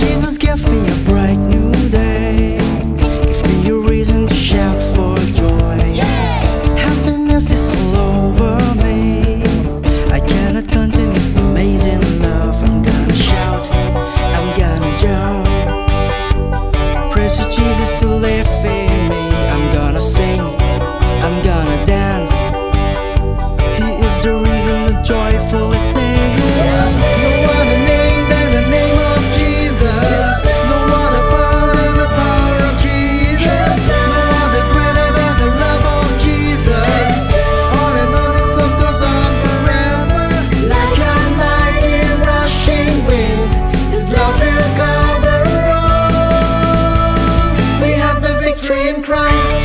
Jesus gave me a bright new day. Me a reason to shout for joy. Happiness is all over me. I cannot contain this amazing love. I'm gonna shout, I'm gonna jump. Jesus, train in Christ.